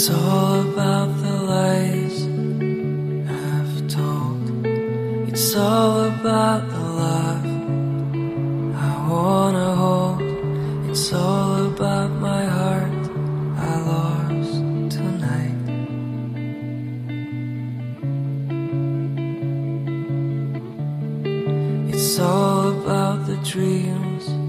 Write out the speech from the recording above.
It's all about the lies I've told. It's all about the love I wanna hold. It's all about my heart I lost tonight. It's all about the dreams.